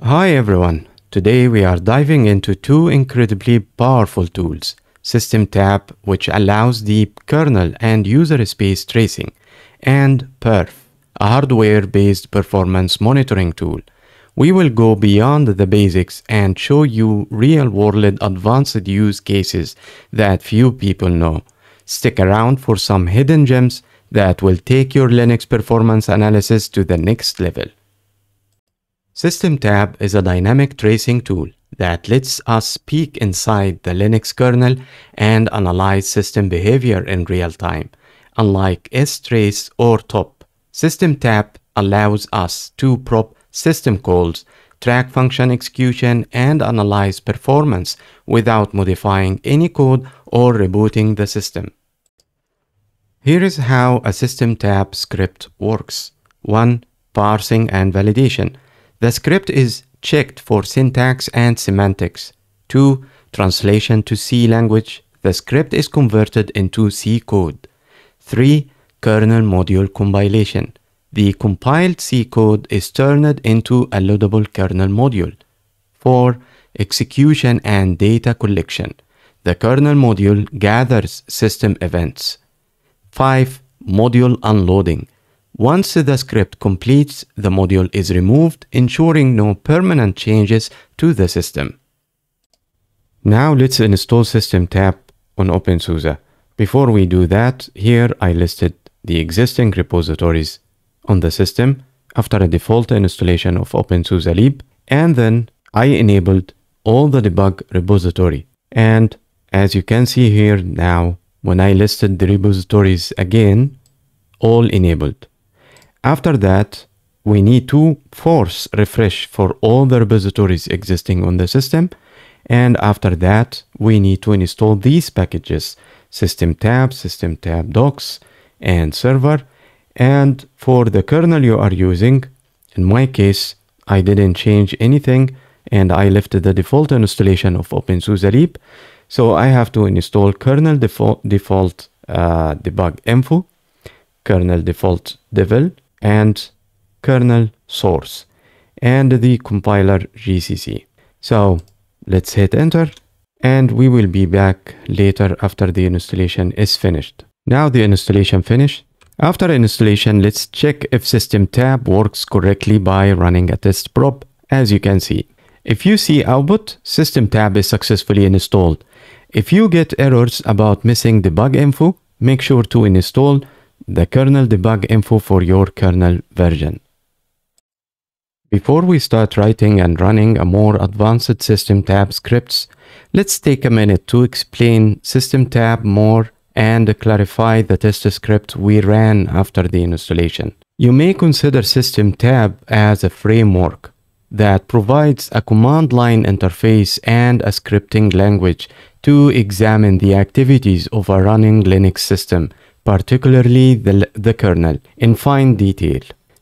Hi everyone. Today we are diving into two incredibly powerful tools. SystemTap, which allows deep kernel and user space tracing, and Perf, a hardware-based performance monitoring tool. We will go beyond the basics and show you real-world advanced use cases that few people know. Stick around for some hidden gems that will take your Linux performance analysis to the next level. SystemTap is a dynamic tracing tool that lets us peek inside the Linux kernel and analyze system behavior in real time. Unlike strace or top, SystemTap allows us to probe system calls, track function execution, and analyze performance without modifying any code or rebooting the system. Here is how a SystemTap script works. 1. Parsing and validation. The script is checked for syntax and semantics. 2. Translation to C language. The script is converted into C code. 3. Kernel module compilation. The compiled C code is turned into a loadable kernel module. 4. Execution and data collection. The kernel module gathers system events. 5. Module unloading. Once the script completes, the module is removed, ensuring no permanent changes to the system. Now let's install SystemTap on OpenSUSE. Before we do that, here I listed the existing repositories on the system after a default installation of OpenSUSE Leap, and then I enabled all the debug repository. And as you can see here now, when I listed the repositories again, all enabled. After that, we need to force refresh for all the repositories existing on the system. And after that, we need to install these packages, SystemTap, system tab docs, and server. And for the kernel you are using, in my case, I didn't change anything and I left the default installation of OpenSUSE Leap. So I have to install kernel default, default uh, debug info, kernel default devel, and kernel source and the compiler GCC. So let's hit enter and we will be back later after the installation is finished. Now the installation finished. After installation, let's check if SystemTap works correctly by running a test probe as you can see. If you see output, SystemTap is successfully installed. If you get errors about missing debug info, make sure to install the kernel debug info for your kernel version. Before we start writing and running a more advanced SystemTap scripts, let's take a minute to explain SystemTap more and clarify the test script we ran after the installation. You may consider SystemTap as a framework that provides a command line interface and a scripting language to examine the activities of a running Linux system particularly the, the kernel, in fine detail.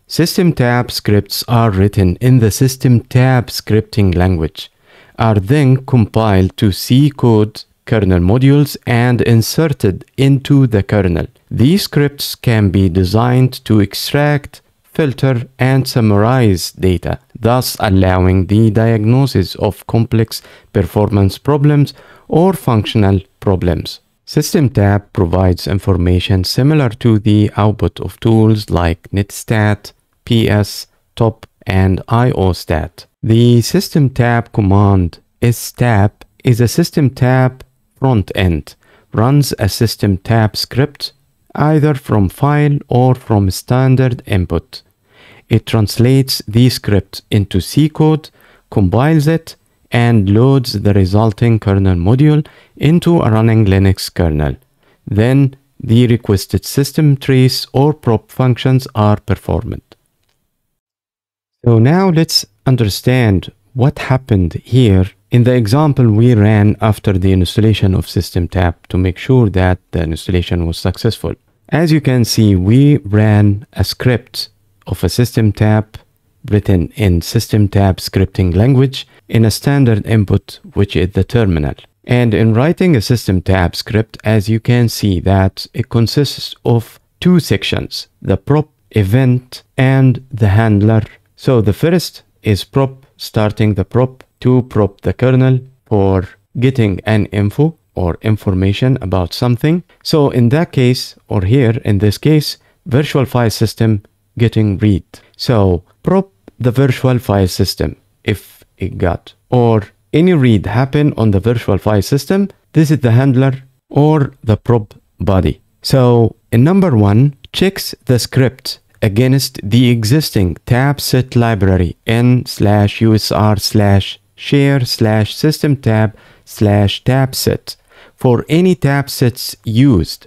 SystemTap scripts are written in the SystemTap scripting language, are then compiled to C code kernel modules and inserted into the kernel. These scripts can be designed to extract, filter, and summarize data, thus allowing the diagnosis of complex performance problems or functional problems. SystemTap provides information similar to the output of tools like netstat, ps, top, and iostat. The SystemTap command stap is a SystemTap front end, runs a SystemTap script either from file or from standard input. It translates the script into C code, compiles it, and loads the resulting kernel module into a running Linux kernel. Then the requested system trace or prop functions are performed. So now let's understand what happened here in the example we ran after the installation of system SystemTap to make sure that the installation was successful. As you can see, we ran a script of a system SystemTap written in SystemTap scripting language in a standard input, which is the terminal. And in writing a SystemTap script, as you can see that it consists of two sections, the prop event, and the handler. So the first is prop, starting the prop to prop the kernel for getting an info or information about something. So in that case, or here in this case, virtual file system getting read. So prop the virtual file system if it got or any read happen on the virtual file system. This is the handler or the prop body. So in number one, checks the script against the existing tapset library n slash usr slash share slash SystemTap slash tapset for any tapsets used.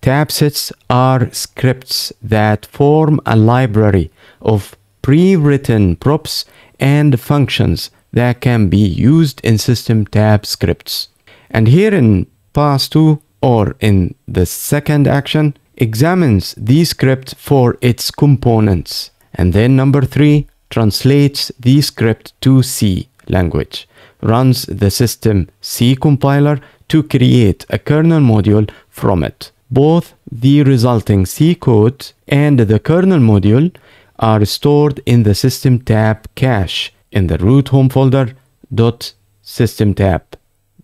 Tapsets are scripts that form a library of pre-written props and functions that can be used in SystemTap scripts. And here in pass 2 or in the second action examines the script for its components. And then number 3 translates the script to C language, runs the system C compiler to create a kernel module from it. Both the resulting C code and the kernel module are stored in the SystemTap cache in the root home folder dot SystemTap,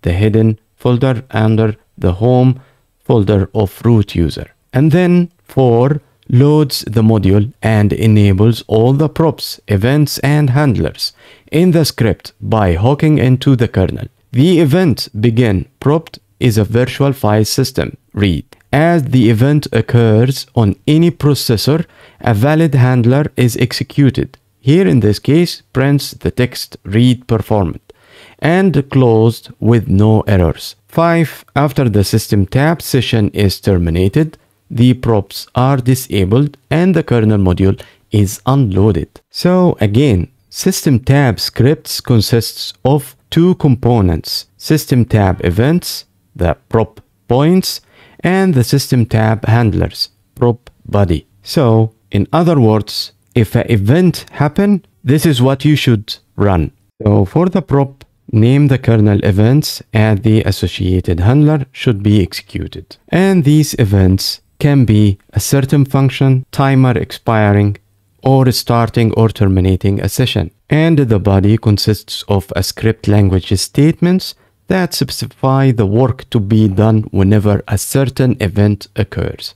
the hidden folder under the home folder of root user. And then for loads the module and enables all the props, events, and handlers in the script by hooking into the kernel. The event begin propped is a virtual file system read. As the event occurs on any processor, a valid handler is executed. Here in this case, prints the text read performed and closed with no errors. 5. After the SystemTap session is terminated, the props are disabled and the kernel module is unloaded. So again, SystemTap scripts consists of two components, SystemTap events, the prop points, and the SystemTap handlers, prop body. So in other words, if an event happen, this is what you should run. So for the prop, name the kernel events and the associated handler should be executed. And these events can be a certain function, timer expiring, or starting or terminating a session. And the body consists of a script language statements that specify the work to be done whenever a certain event occurs.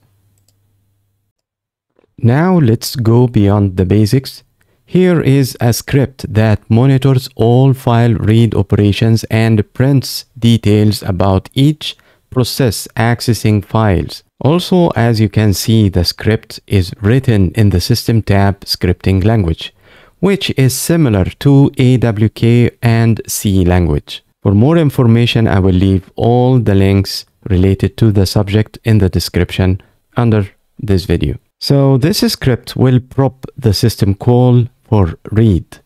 Now let's go beyond the basics. Here is a script that monitors all file read operations and prints details about each process accessing files. Also, as you can see, the script is written in the SystemTap scripting language, which is similar to AWK and C language. For more information, I will leave all the links related to the subject in the description under this video. So this script will prop the system call for read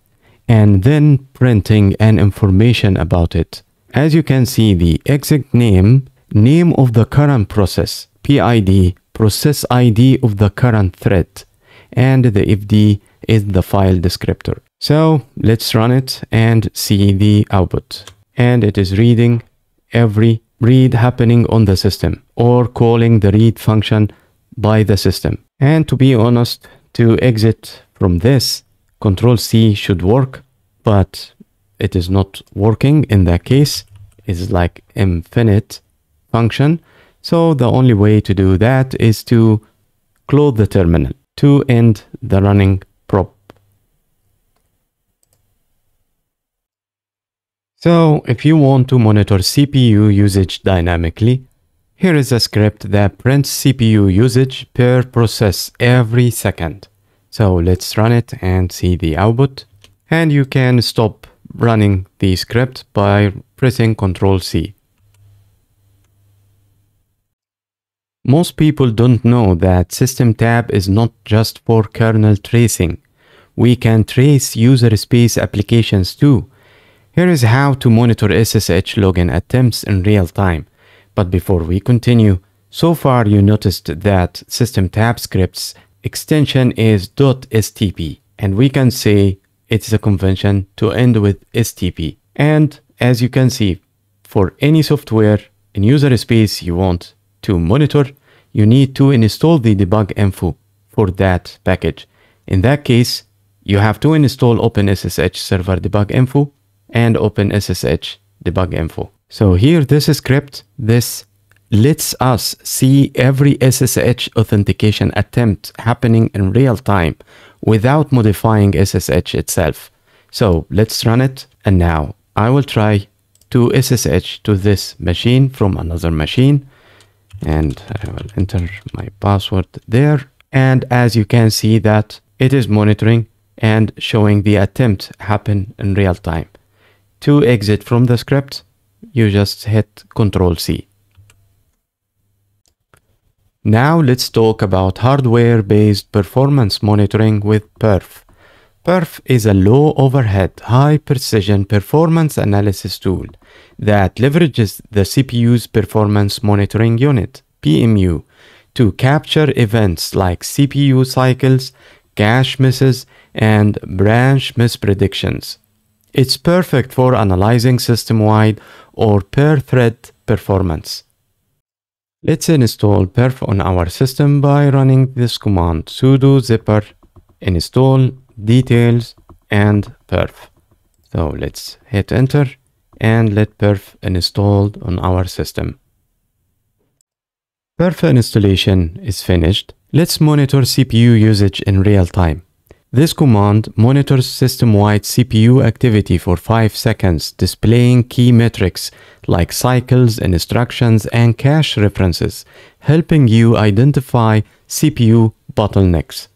and then printing an information about it. As you can see, the exec name, name of the current process, PID, process ID of the current thread, and the FD is the file descriptor. So let's run it and see the output. And it is reading every read happening on the system or calling the read function by the system. And to be honest, to exit from this, Control C should work, but it is not working in that case. It's like infinite function. So the only way to do that is to close the terminal to end the running prop. So if you want to monitor CPU usage dynamically, here is a script that prints CPU usage per process every second. So let's run it and see the output. And you can stop running the script by pressing Ctrl C. Most people don't know that SystemTap is not just for kernel tracing. We can trace user space applications too. Here is how to monitor SSH login attempts in real time. But before we continue, so far you noticed that SystemTap scripts extension is .stp and we can say it's a convention to end with stp. And as you can see, for any software in user space you want to monitor, you need to install the debug info for that package. In that case, you have to install OpenSSH Server Debug Info and OpenSSH Debug Info. So here, this script, this lets us see every SSH authentication attempt happening in real time without modifying SSH itself. So let's run it. And now I will try to SSH to this machine from another machine. And I will enter my password there. And as you can see that it is monitoring and showing the attempt happen in real time. To exit from the script, you just hit Control C. Now let's talk about hardware-based performance monitoring with PERF. PERF is a low overhead, high precision performance analysis tool that leverages the CPU's performance monitoring unit, PMU, to capture events like CPU cycles, cache misses, and branch mispredictions. It's perfect for analyzing system-wide or per-thread performance. Let's install perf on our system by running this command sudo zypper install details and perf. So let's hit enter and let perf installed on our system. Perf installation is finished. Let's monitor CPU usage in real time. This command monitors system-wide CPU activity for 5 seconds, displaying key metrics like cycles, instructions, and cache references, helping you identify CPU bottlenecks.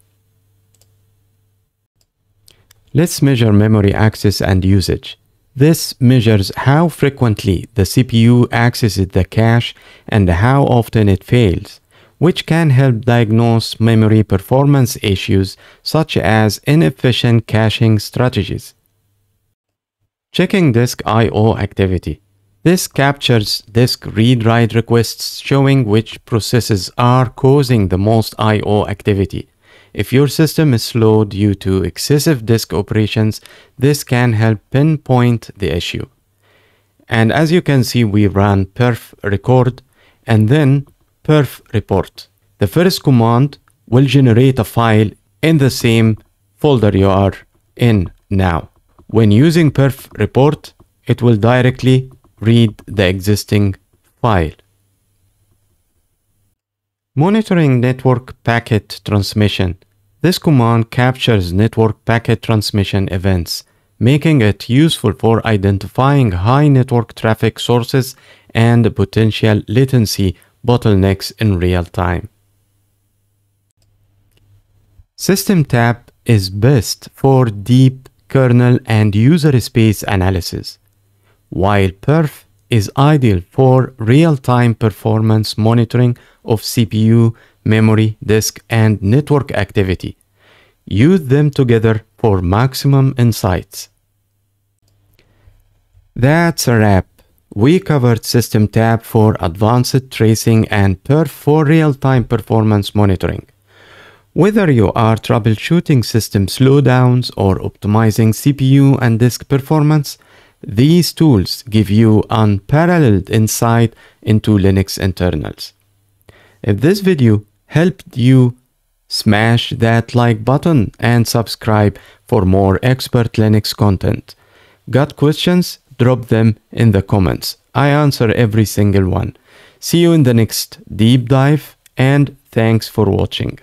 Let's measure memory access and usage. This measures how frequently the CPU accesses the cache and how often it fails which can help diagnose memory performance issues such as inefficient caching strategies. Checking disk I.O. activity. This captures disk read-write requests showing which processes are causing the most I.O. activity. If your system is slow due to excessive disk operations, this can help pinpoint the issue. And as you can see, we run perf record and then perf report. The first command will generate a file in the same folder you are in now. When using perf report, it will directly read the existing file. Monitoring network packet transmission. This command captures network packet transmission events, making it useful for identifying high network traffic sources and potential latency bottlenecks in real time. System SystemTap is best for deep kernel and user space analysis, while Perf is ideal for real-time performance monitoring of CPU, memory, disk, and network activity. Use them together for maximum insights. That's a wrap. We covered SystemTap for advanced tracing and perf for real-time performance monitoring. Whether you are troubleshooting system slowdowns or optimizing CPU and disk performance, these tools give you unparalleled insight into Linux internals. If this video helped you, smash that like button and subscribe for more expert Linux content. Got questions? drop them in the comments. I answer every single one. See you in the next deep dive and thanks for watching.